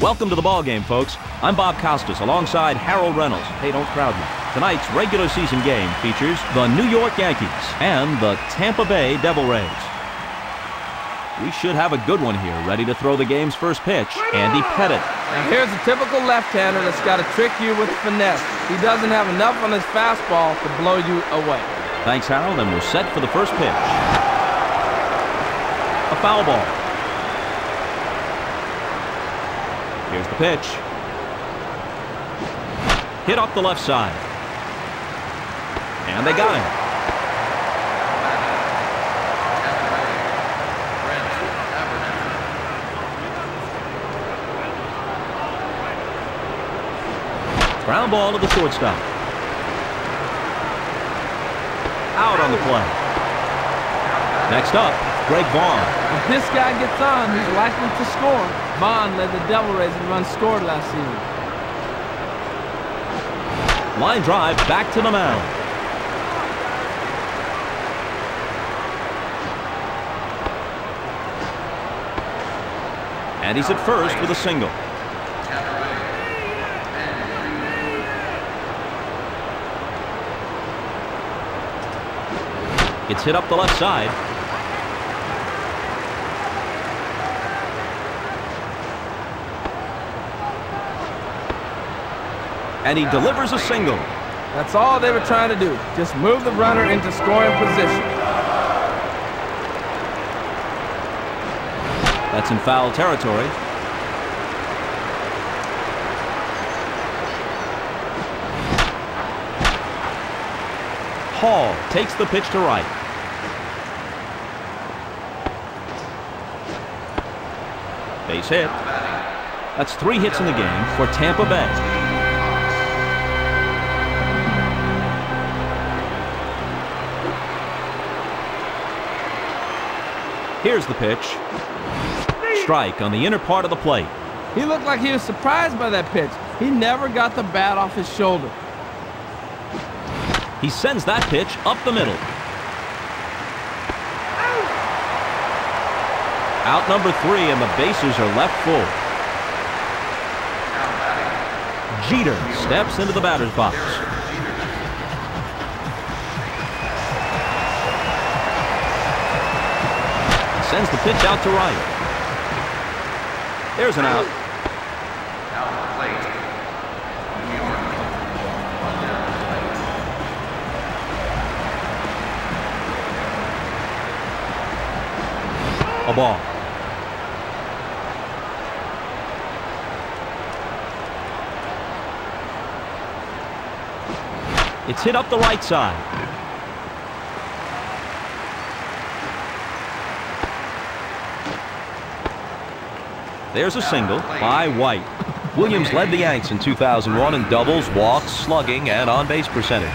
Welcome to the ball game, folks. I'm Bob Costas alongside Harold Reynolds. Hey, don't crowd me. Tonight's regular season game features the New York Yankees and the Tampa Bay Devil Rays. We should have a good one here, ready to throw the game's first pitch. Andy Pettitte. Now here's a typical left-hander that's got to trick you with finesse. He doesn't have enough on his fastball to blow you away. Thanks, Harold, and we're set for the first pitch. A foul ball. Here's the pitch. Hit off the left side. And they got him. Ground ball to the shortstop. Out on the play. Next up, Greg Vaughn. If this guy gets on, he's likely to score. Vaughn led the Devil Rays in runs scored last season. Line drive back to the mound. And he's at first with a single. It's hit up the left side. And he delivers a single. That's all they were trying to do. Just move the runner into scoring position. That's in foul territory. Hall takes the pitch to right. Base hit. That's three hits in the game for Tampa Bay. Here's the pitch. Strike on the inner part of the plate. He looked like he was surprised by that pitch. He never got the bat off his shoulder. He sends that pitch up the middle. Out number three, and the bases are left full. Jeter steps into the batter's box. Sends the pitch out to right. There's an out. A ball. It's hit up the right side. There's a single by White. Williams led the Yanks in 2001 in doubles, walks, slugging, and on-base percentage.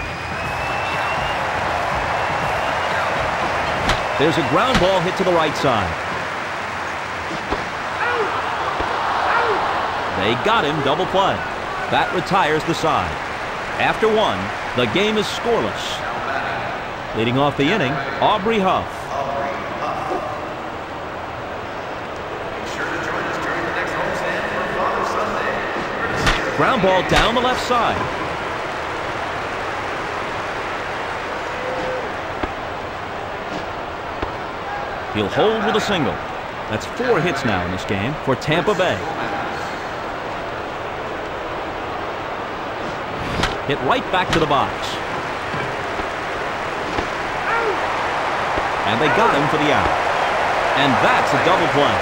There's a ground ball hit to the right side. They got him double play. That retires the side. After one, the game is scoreless. Leading off the inning, Aubrey Huff. Ground ball down the left side. He'll hold with a single. That's four hits now in this game for Tampa Bay. Hit right back to the box. And they got him for the out. And that's a double play.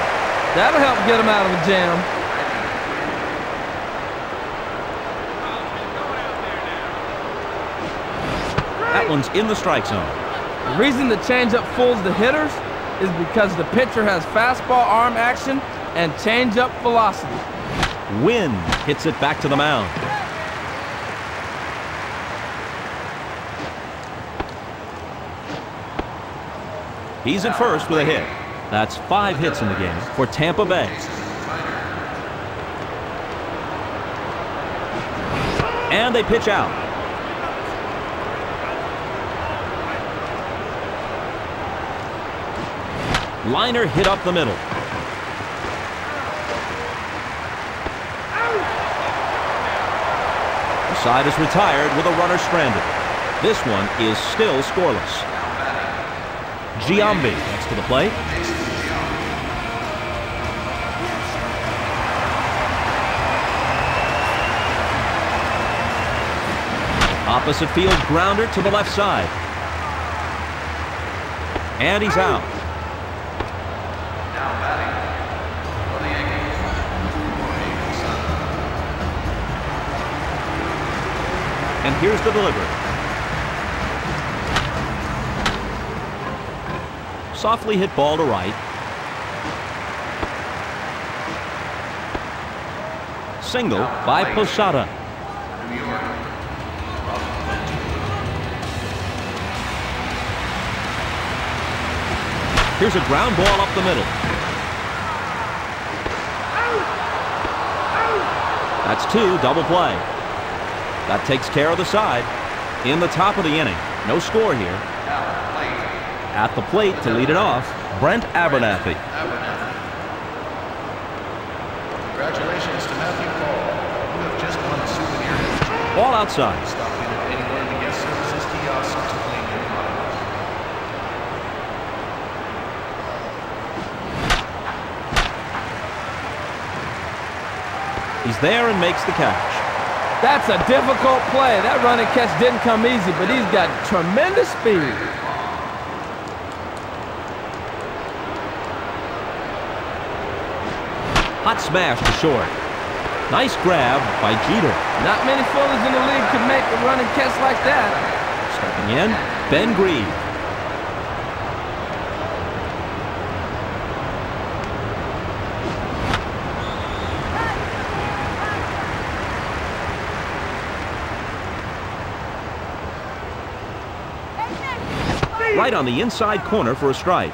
That'll help get him out of the jam. That one's in the strike zone. The reason the changeup fools the hitters is because the pitcher has fastball arm action and changeup velocity. Winn hits it back to the mound. He's at first with a hit. That's five hits in the game for Tampa Bay. And they pitch out. Liner hit up the middle. The side is retired with a runner stranded. This one is still scoreless. Giambi next to the plate. Opposite field grounder to the left side. And he's out. And here's the delivery. Softly hit ball to right. Single by Posada. Here's a ground ball up the middle. That's two, double play. That takes care of the side. In the top of the inning. No score here. At the plate to lead it off, Brent Abernathy. Congratulations to Matthew Paul. You have just won a souvenir. Ball outside. Stop in at any one of the guest services kiosks to claim your prize. He's there and makes the catch. That's a difficult play. That running catch didn't come easy, but he's got tremendous speed. Hot smash to short. Nice grab by Jeter. Not many fielders in the league could make a running catch like that. Stepping in, Ben Grieve. Right on the inside corner for a strike.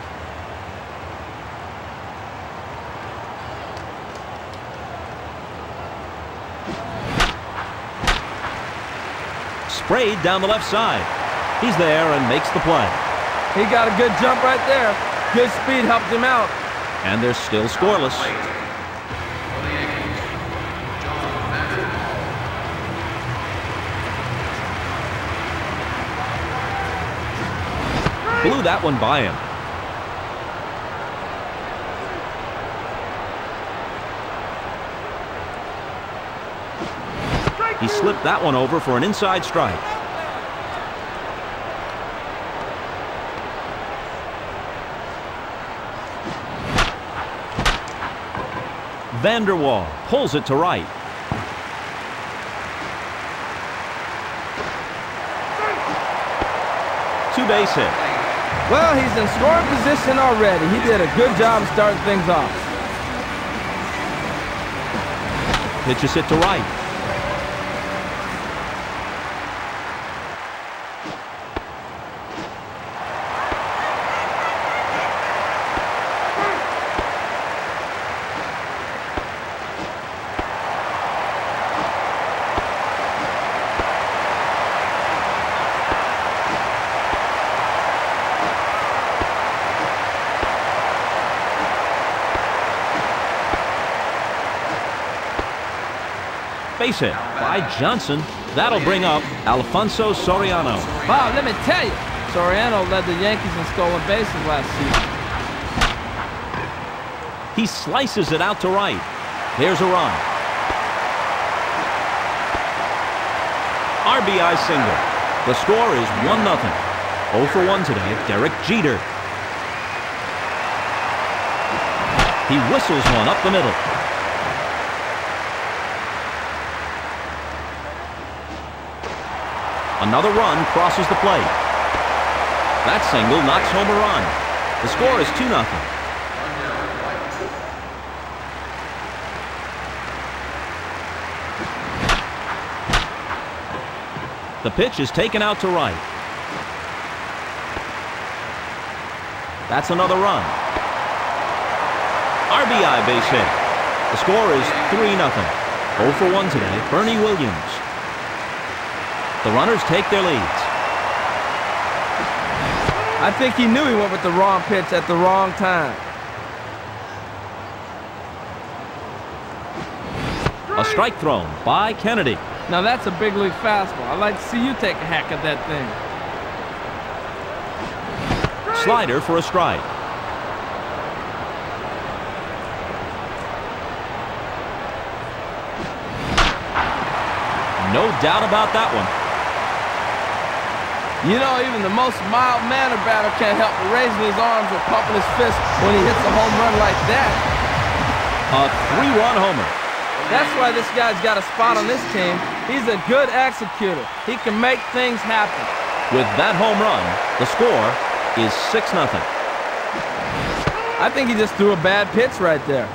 Sprayed down the left side. He's there and makes the play. He got a good jump right there. Good speed helped him out. And they're still scoreless. Blew that one by him. He slipped that one over for an inside strike. Vander Wal pulls it to right. Two base hit. Well, he's in scoring position already. He did a good job starting things off. Pitches it to right. Base hit by Johnson. That'll bring up Alfonso Soriano. Bob, let me tell you, Soriano led the Yankees in stolen bases last season. He slices it out to right. There's a run. RBI single. The score is 1 0. 0 for 1 today, Derek Jeter. He whistles one up the middle. Another run crosses the plate. That single knocks home a run. The score is 2 0. The pitch is taken out to right. That's another run. RBI base hit. The score is 3 0. 0 for 1 today, Bernie Williams. The runners take their leads. I think he knew he went with the wrong pitch at the wrong time. A strike thrown by Kennedy. Now that's a big league fastball. I'd like to see you take a hack at that thing. Slider for a strike. No doubt about that one. You know, even the most mild-mannered batter can't help but raising his arms or pumping his fist when he hits a home run like that. A three-run homer. That's why this guy's got a spot on this team. He's a good executor. He can make things happen. With that home run, the score is 6-0. I think he just threw a bad pitch right there.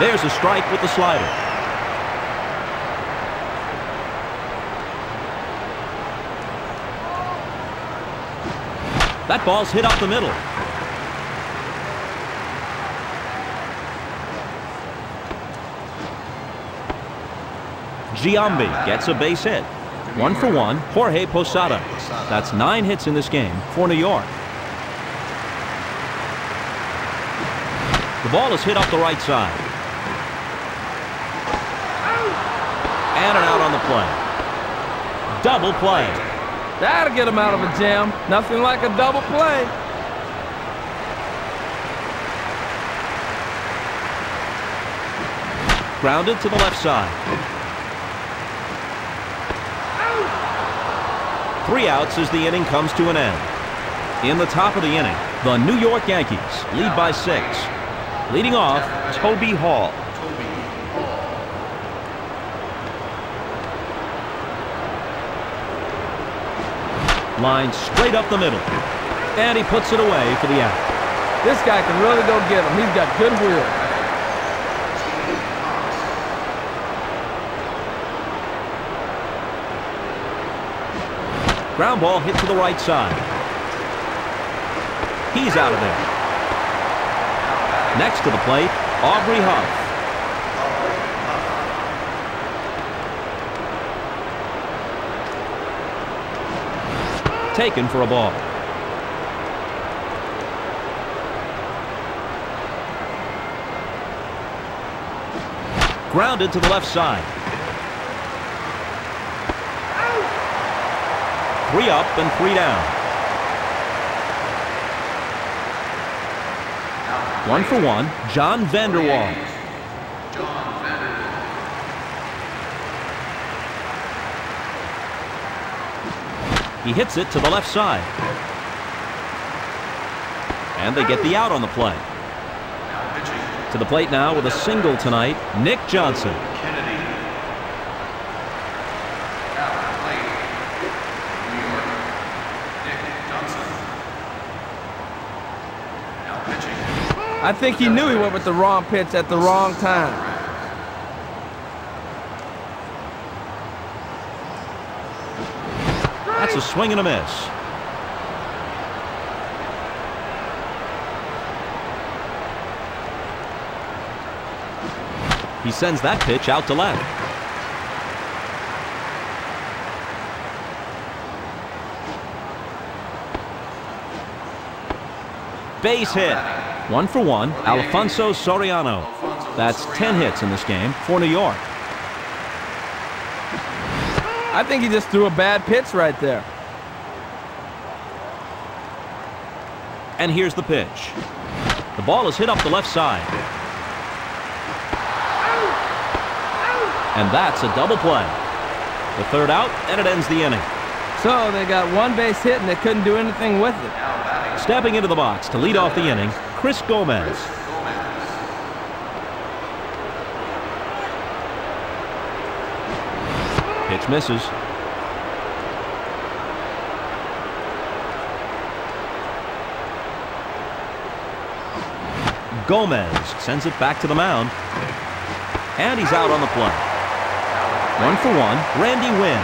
There's a strike with the slider. That ball's hit up the middle. Giambi gets a base hit. One for one, Jorge Posada. That's nine hits in this game for New York. The ball is hit up the right side. And an out on the play. Double play. That'll get him out of a jam. Nothing like a double play. Grounded to the left side. Three outs as the inning comes to an end. In the top of the inning, the New York Yankees lead by six. Leading off, Toby Hall. Line straight up the middle. And he puts it away for the out. This guy can really go get him. He's got good wheel. Ground ball hit to the right side. He's out of there. Next to the plate, Aubrey Huff. Taken for a ball. Grounded to the left side. Three up and three down. One for one, John Vander He hits it to the left side. And they get the out on the play. To the plate now with a single tonight, Nick Johnson. I think he knew he went with the wrong pitch at the wrong time. That's a swing and a miss. He sends that pitch out to left. Base hit. One for one, Alfonso Soriano. That's 10 hits in this game for New York. I think he just threw a bad pitch right there. And here's the pitch. The ball is hit up the left side. And that's a double play. The third out, and it ends the inning. So they got one base hit and they couldn't do anything with it. Stepping into the box to lead off the inning, Chris Gomez. Pitch misses. Gomez sends it back to the mound. And he's out on the play. One for one, Randy Winn.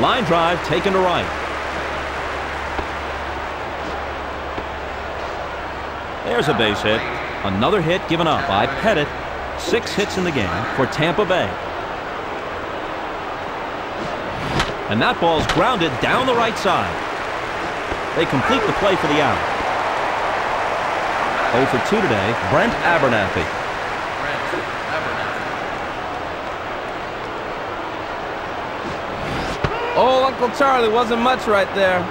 Line drive taken to right. There's a base hit. Another hit given up by Pettitte. Six hits in the game for Tampa Bay. And that ball's grounded down the right side. They complete the play for the out. 0 for 2 today, Brent Abernathy. Brent Abernathy. Oh, Uncle Charlie wasn't much right there.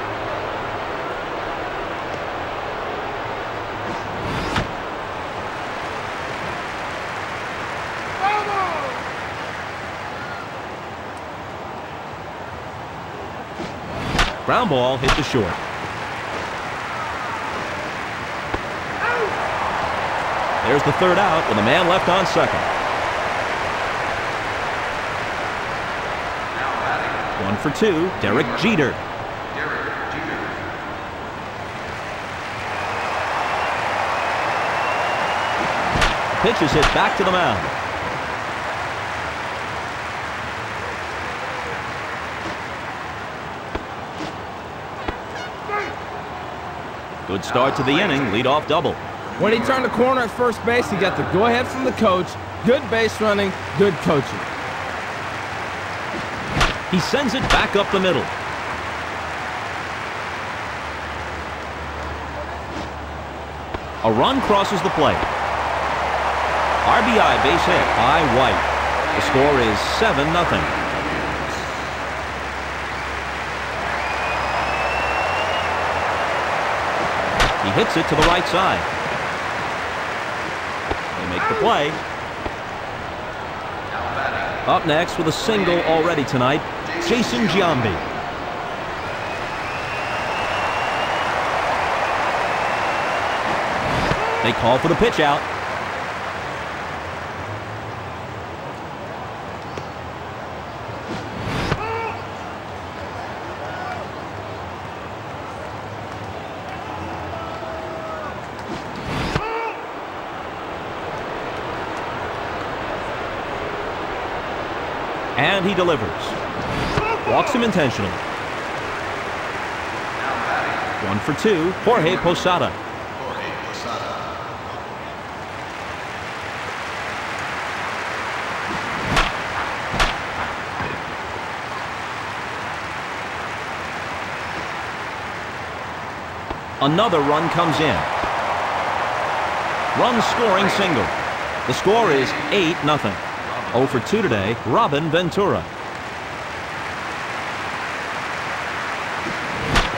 Ground ball hit the short. There's the third out with a man left on second. One for two, Derek Jeter. Jeter. Pitch is hit back to the mound. Good start to the inning, leadoff double. When he turned the corner at first base, he got the go-ahead from the coach. Good base running, good coaching. He sends it back up the middle. A run crosses the plate. RBI base hit by White. The score is 7 hits it to the right side. They make the play. Up next with a single already tonight, Jason Giambi. They call for the pitch out. And he delivers. Walks him intentionally. One for two, Jorge Posada. Another run comes in. Run scoring single. The score is 8 nothing. 0 for 2 today, Robin Ventura.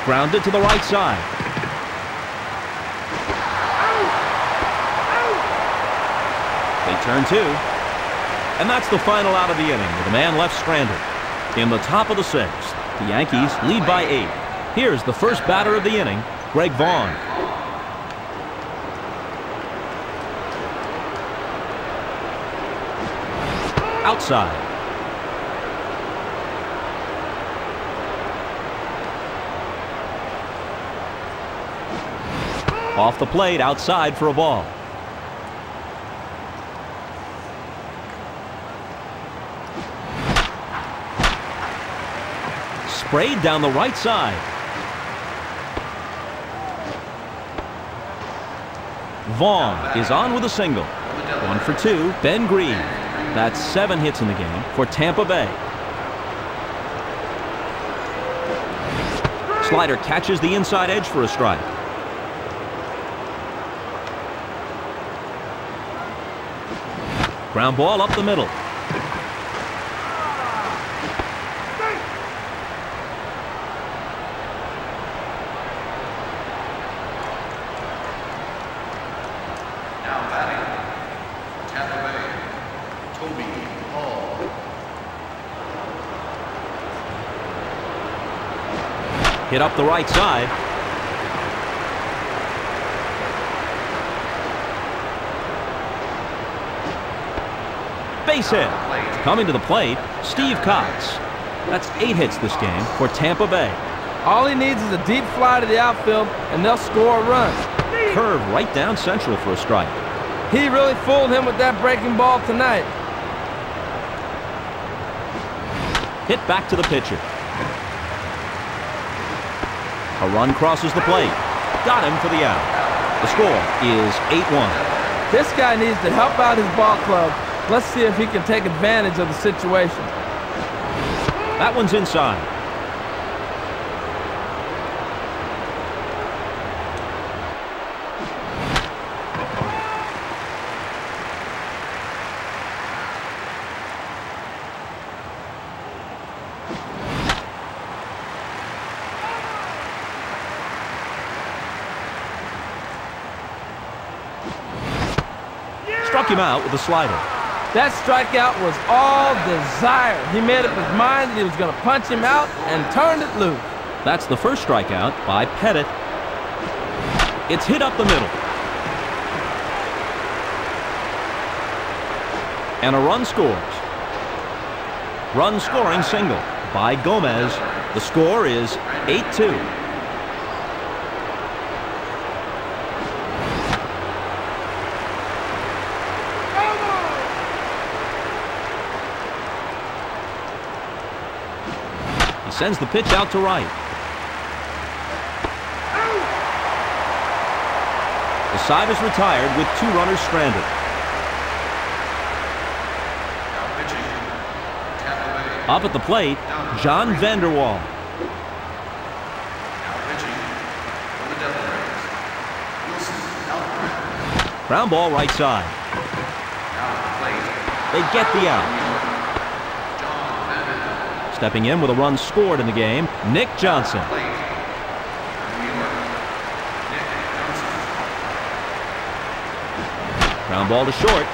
Grounded to the right side. They turn two. And that's the final out of the inning with a man left stranded. In the top of the sixth, the Yankees lead by eight. Here's the first batter of the inning, Greg Vaughn. Outside. Off the plate, outside for a ball. Sprayed down the right side. Vaughn is on with a single. One for two, Ben Grieve. That's seven hits in the game for Tampa Bay. Slider catches the inside edge for a strike. Ground ball up the middle. Hit up the right side. Base hit. Coming to the plate, Steve Cox. That's eight hits this game for Tampa Bay. All he needs is a deep fly to the outfield, and they'll score a run. Curve right down central for a strike. He really fooled him with that breaking ball tonight. Hit back to the pitcher. Run crosses the plate. Got him for the out. The score is 8-1. This guy needs to help out his ball club. Let's see if he can take advantage of the situation. That one's inside. Out with a slider. That strikeout was all desire. He made up his mind that he was going to punch him out and turned it loose. That's the first strikeout by Pettitte. It's hit up the middle. And a run scores. Run scoring single by Gomez. The score is 8-2. He sends the pitch out to right. The side is retired with two runners stranded. Up at the plate, John Vander Wal. Ground ball right side. They get the out. Stepping in with a run scored in the game. Nick Johnson. Ground ball to short.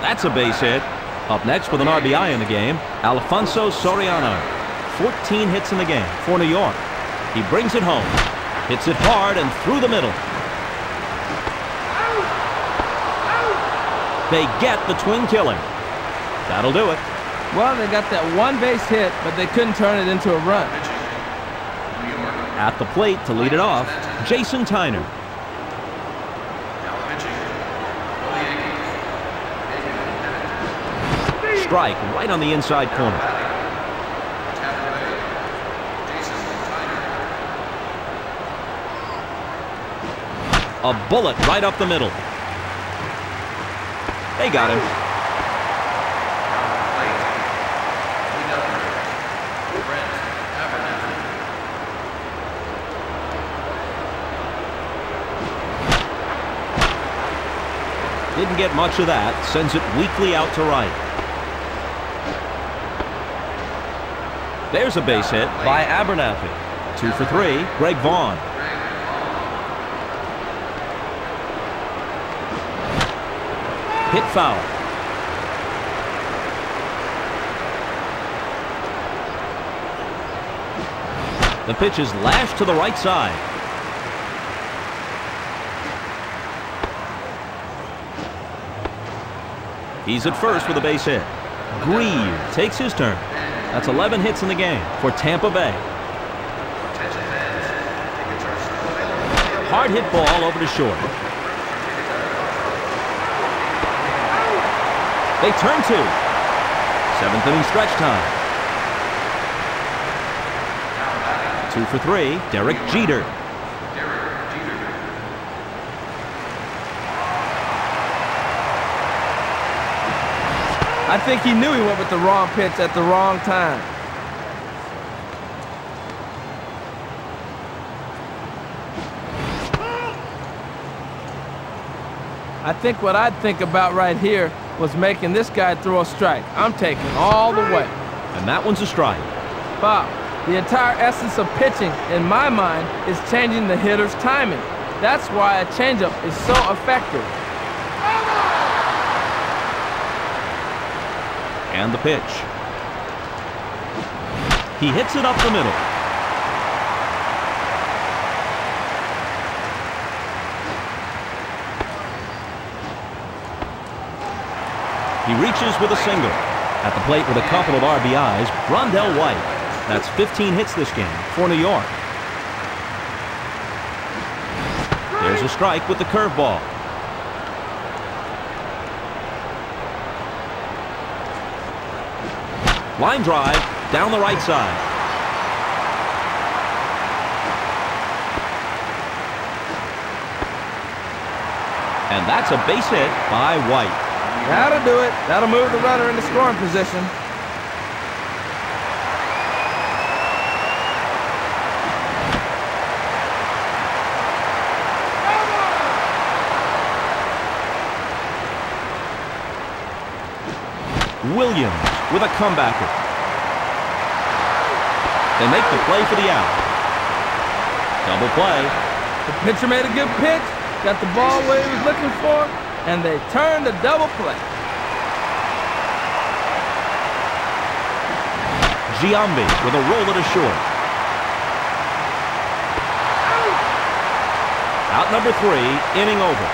That's a base hit. Up next with an RBI in the game, Alfonso Soriano. 14 hits in the game for New York. He brings it home. Hits it hard and through the middle. They get the twin killer. That'll do it. Well, they got that one base hit, but they couldn't turn it into a run. Pitching. New York. At the plate to lead it off, Jason Tyner. Now pitching for the Yankees. David Bennett. Strike right on the inside corner. Tampa Bay. Jason Tyner. A bullet right up the middle. They got him. Didn't get much of that. Sends it weakly out to right. There's a base hit by Abernathy. Two for three, Greg Vaughn. Hit foul. The pitch is lashed to the right side. He's at first with a base hit. Grieve takes his turn. That's 11 hits in the game for Tampa Bay. Hard hit ball over to short. They turn two. Seventh inning stretch time. Two for three. Derek Jeter. I think he knew he went with the wrong pitch at the wrong time. I think what I'd think about right here was making this guy throw a strike. I'm taking all the way. And that one's a strike. Bob, the entire essence of pitching, in my mind, is changing the hitter's timing. That's why a changeup is so effective. And the pitch. He hits it up the middle. He reaches with a single. At the plate with a couple of RBIs, Rondell White. That's 15 hits this game for New York. There's a strike with the curveball. Line drive down the right side. And that's a base hit by White. That'll do it. That'll move the runner into scoring position. Williams with a comebacker. They make the play for the out. Double play. The pitcher made a good pitch, got the ball where he was looking for, and they turn a double play. Giambi with a roll to short. Out number three, inning over.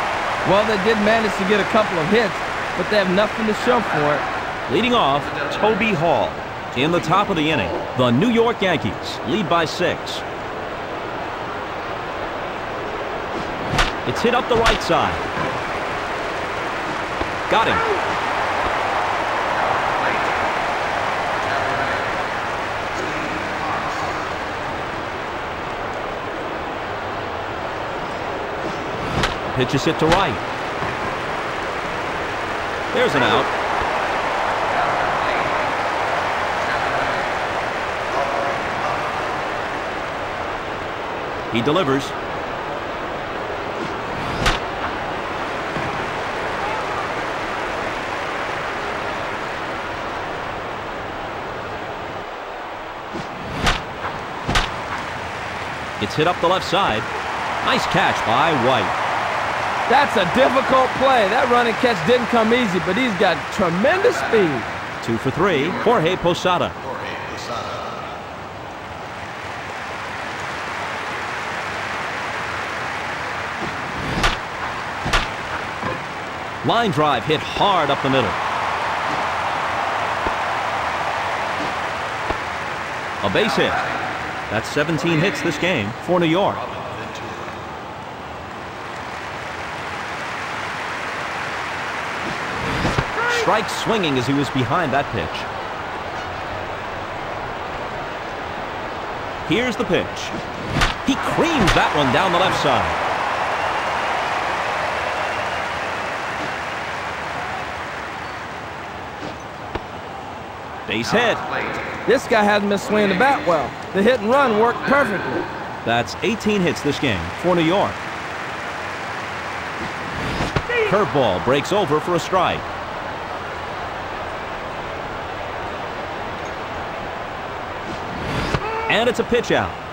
Well, they did manage to get a couple of hits, but they have nothing to show for it. Leading off, Toby Hall. In the top of the inning, the New York Yankees lead by six. It's hit up the right side. Got him. Pitch is hit to right. There's an out. He delivers. Hit up the left side. Nice catch by White. That's a difficult play. That running catch didn't come easy, but he's got tremendous speed. Two for three, Jorge Posada. Jorge Posada. Line drive hit hard up the middle. A base hit. That's 17 hits this game for New York. Strike swinging as he was behind that pitch. Here's the pitch. He creams that one down the left side. Base hit. This guy hasn't been swinging the bat well. The hit and run worked perfectly. That's 18 hits this game for New York. Curveball breaks over for a strike. And it's a pitch out.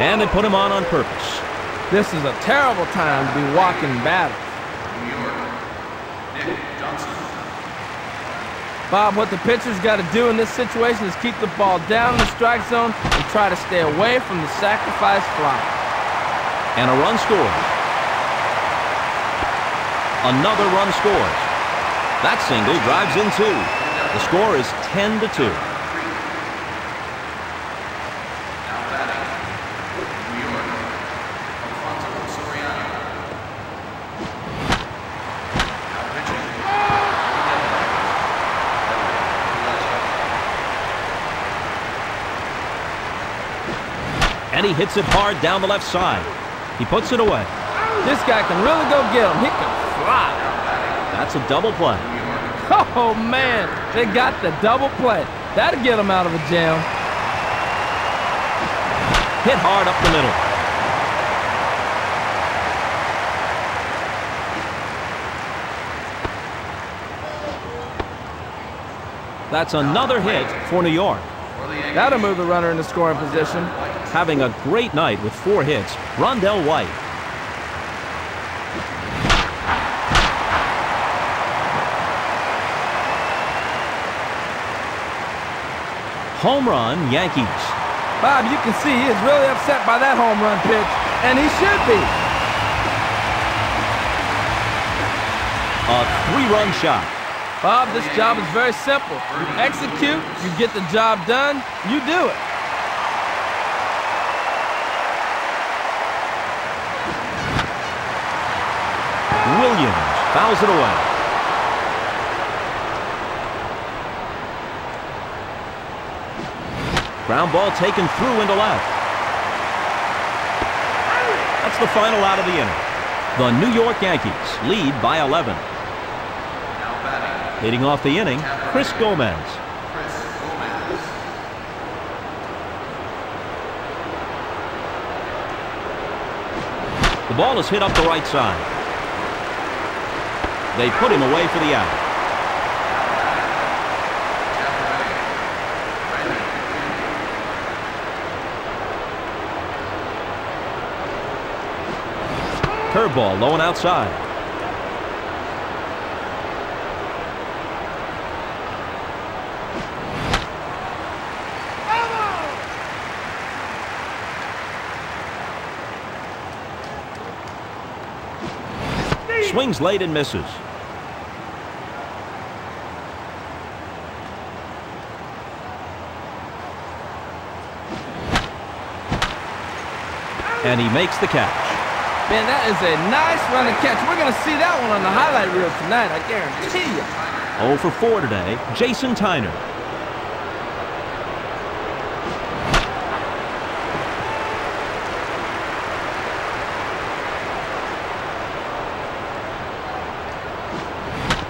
And they put him on on purpose. This is a terrible time to be walking batters. New York. Nick Johnson. Bob, what the pitcher's got to do in this situation is keep the ball down in the strike zone and try to stay away from the sacrifice fly. And a run scores. Another run scores. That single drives in two. The score is 10 to 2. Now batting. New York. Alfonso Soriano. Now pitching. And he hits it hard down the left side. He puts it away. This guy can really go get him. He can fly. That's a double play. Oh, man. They got the double play. That'll get him out of a jam. Hit hard up the middle. That's another hit for New York. For the Yankees. That'll move the runner into scoring position. Having a great night with four hits, Rondell White. Home run, Yankees. Bob, you can see he is really upset by that home run pitch, and he should be. A three-run shot. Bob, this job is very simple. You execute, you get the job done, you do it. Fouls it away. Ground ball taken through into left. That's the final out of the inning. The New York Yankees lead by 11. Hitting off the inning, Chris Gomez. The ball is hit up the right side. They put him away for the out. Curveball low and outside. Swings late and misses. And he makes the catch. Man, that is a nice running catch. We're going to see that one on the highlight reel tonight, I guarantee you. 0 for 4 today, Jason Tyner.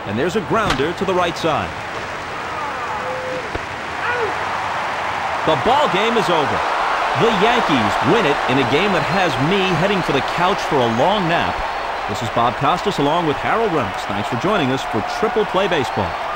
And there's a grounder to the right side. The ball game is over. The Yankees win it in a game that has me heading for the couch for a long nap. This is Bob Costas along with Harold Reynolds. Thanks for joining us for Triple Play Baseball.